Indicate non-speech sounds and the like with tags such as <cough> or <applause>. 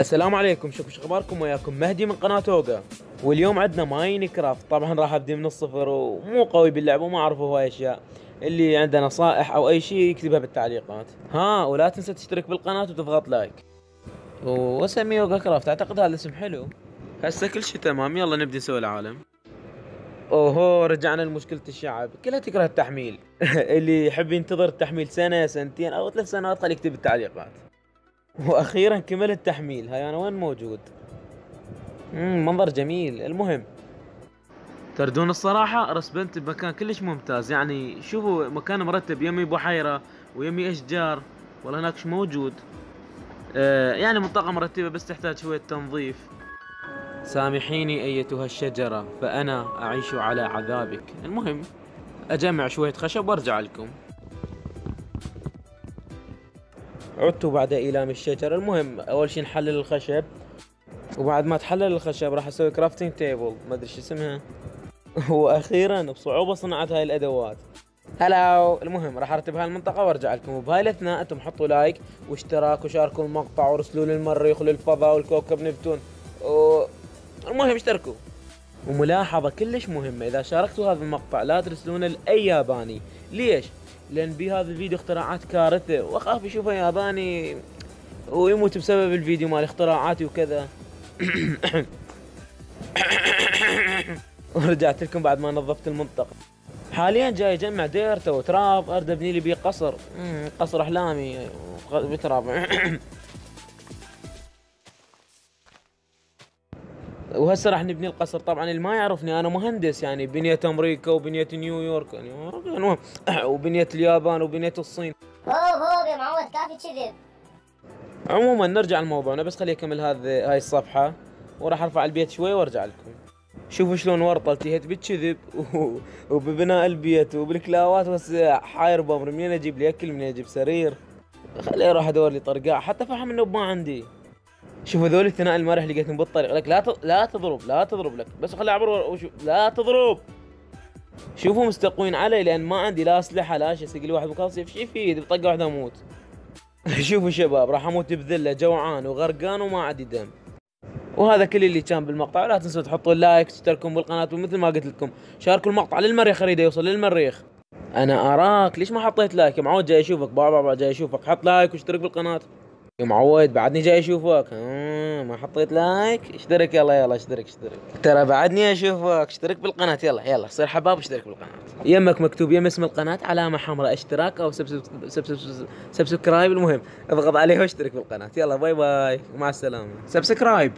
السلام عليكم. شوفوا شو أخباركم وياكم. مهدي من قناة أوغا. واليوم عندنا Minecraft طبعا راح أبدي من الصفر ومو قوي باللعبه وما اعرف هواي أشياء. اللي عنده نصائح أو أي شيء يكتبها بالتعليقات. ها ولا تنسى تشترك بالقناة وتضغط like. واسمي أوغا كرافت. أعتقد هذا الاسم حلو. هسه كل شيء تمام. يلا نبدي نسوي العالم. أوهو رجعنا لمشكلة الشعب. كلها تكره التحميل. <laughs> اللي يحب ينتظر التحميل سنة سنتين أو ثلاث سنوات خليه يكتب بالتعليقات. وأخيرا كمل التحميل. هاي أنا وين موجود؟ مم منظر جميل. المهم. تردون الصراحة؟ رسبنت بمكان كلش ممتاز. يعني شوفوا مكان مرتب. يمي بحيرة ويمي اشجار والله هناك موجود. آه يعني منطقة مرتبة بس تحتاج شوية تنظيف. سامحيني أيتها الشجرة فأنا أعيش على عذابك. المهم أجمع شوية خشب وأرجع لكم. عدت بعد ايلام الشجر. المهم أول شي نحلل الخشب. وبعد ما تحلل الخشب راح أسوي crafting table ما أدري شو اسمها. <laughs> وأخيرا بصعوبة صنعت هاي الأدوات. هلاو المهم راح أرتب هاي المنطقة وأرجع لكم. وبهاي الأثناء أنتم حطوا like واشتراك وشاركوا المقطع ورسلوا للمريخ وللفضاء والكوكب نبتون. و... المهم اشتركوا. وملاحظة كلش مهمة إذا شاركتوا هذا المقطع لا ترسلونه لأي ياباني. ليش؟ لأن بهذا الفيديو اختراعات كارثة. وأخاف يشوفه ياباني ويموت بسبب الفيديو مال اختراعاتي وكذا. <coughs> ورجعت لكم بعد ما نظفت المنطقة. حاليا جاي اجمع ديرته وتراب اريد أبني لي بيه قصر. قصر أحلامي. بتراب. وهسه راح نبني القصر. طبعا اللي ما يعرفني أنا مهندس يعني بنية أمريكا وبنية نيويورك يعني. <clears throat> وبنية اليابان وبنية الصين. هو هو معود كافي كذب عموما نرجع لموضوعنا بس خليني أكمل هذه هاي الصفحة وراح أرفع البيت شوي وأرجع لكم. شوفوا شلون ورطة التهيت بالكذب <laughs> وببناء البيت وبالكلاوات بس حاير بأمر. منين أجيب لي أكل؟ منين أجيب سرير؟ خليني أروح أدور لي طرقاع. حتى فحم انه ما عندي. شوف هذول الثناء المرح اللي لقيتهم بالطريق لك لا لا تضرب لا تضرب لك. بس خلي أعبر وشو لا تضرب. شوفوا مستقوين علي لأن ما عندي لا أسلحة لا شيء. اسق لي واحد مكاصيف شي يفيد. بطقة واحدة أموت. <laughs> شوفوا شباب راح أموت بذلة جوعان وغرقان وما عندي دم وهذا كل اللي كان بالمقطع. لا تنسوا تحطوا ال like تشتركوا بالقناة ومثل ما قلت لكم شاركوا المقطع للمريخ أريد يوصل للمريخ. أنا أراك ليش ما حطيت like معود جاي اشوفك بابا جاي اشوفك حط like واشترك بالقناة. يا معود بعدني جاي أشوفك. آه ما حطيت like. اشترك يلا يلا اشترك اشترك. ترى بعدني أشوفك. اشترك بالقناة يلا يلا. صير حباب اشترك بالقناة. يمك مكتوب يم اسم القناة علامة حمراء اشتراك أو subscribe. المهم اضغط عليه واشترك بالقناة. يلا bye bye. ومع السلامة. subscribe.